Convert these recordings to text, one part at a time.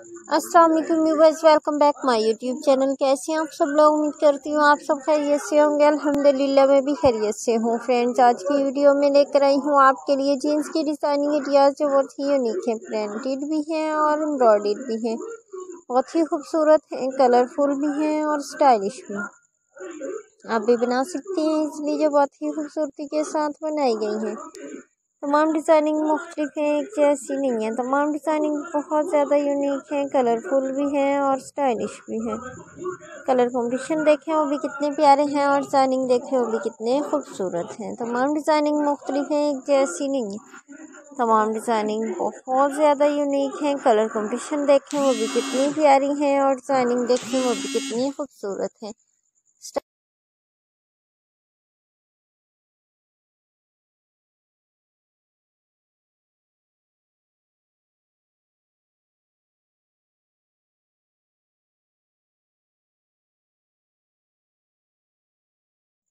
अस्सलाम वालेकुम welcome back my YouTube channel. कैसे हैं आप सब लोग? उम्मीद करती हूँ आप सब खैरियत से होंगे। अल्हम्दुलिल्लाह, मैं भी खैरियत से हूँ। फ्रेंड्स, आज की वीडियो में लेकर आई हूँ आपके लिए जीन्स की डिज़ाइनिंग आइडियाज़ जो बहुत ही यूनिक है। प्रिंटेड भी हैं और एम्ब्रॉयड भी हैं। बहुत ही खूबसूरत हैं, कलरफुल भी हैं और स्टाइलिश भी। आप भी बना सकती हैं, इसलिए जो बहुत ही खूबसूरती के साथ बनाई गई हैं। तमाम डिज़ाइनिंग मुख्तलिफ़ हैं, एक जैसी नहीं है। तमाम डिज़ाइनिंग बहुत ज़्यादा यूनिक हैं, कलरफुल भी हैं और स्टाइलिश भी हैं। कलर कॉम्बिनेशन देखें, वो भी कितने प्यारे हैं और डिज़ाइनिंग देखें, वो भी कितने खूबसूरत हैं। तमाम डिज़ाइनिंग मुख्तलिफ़ हैं, एक जैसी नहीं है। तमाम डिज़ाइनिंग बहुत ज़्यादा यूनिक हैं, कलर कॉम्बिनेशन देखें, वो भी कितनी प्यारी हैं और डिज़ाइनिंग देखें, वो भी कितनी खूबसूरत हैं।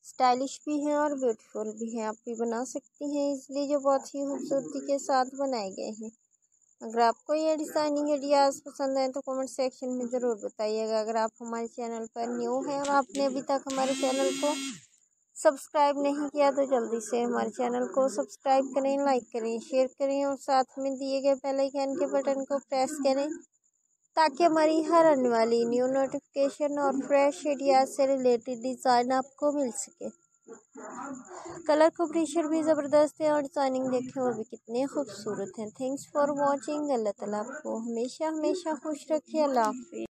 स्टाइलिश भी हैं और ब्यूटीफुल भी हैं। आप भी बना सकती हैं इसलिए जो बहुत ही खूबसूरती के साथ बनाए गए हैं। अगर आपको ये डिज़ाइनिंग आइडियाज़ पसंद आए तो कमेंट सेक्शन में ज़रूर बताइएगा। अगर आप हमारे चैनल पर न्यू हैं और आपने अभी तक हमारे चैनल को सब्सक्राइब नहीं किया तो जल्दी से हमारे चैनल को सब्सक्राइब करें लाइक करें शेयर करें और साथ में दिए गए बेल आइकन के बटन को प्रेस करें। ताकि हमारी हर आने वाली न्यू नोटिफिकेशन और फ्रेश आइडिया से रिलेटेड डिज़ाइन आपको मिल सके। कलर कॉम्बिनेशन भी ज़बरदस्त है और डिज़ाइनिंग देखें वो भी कितने खूबसूरत हैं। थैंक्स फॉर वॉचिंग अल्लाह तला आपको हमेशा हमेशा खुश रखे। अल्लाह हाफि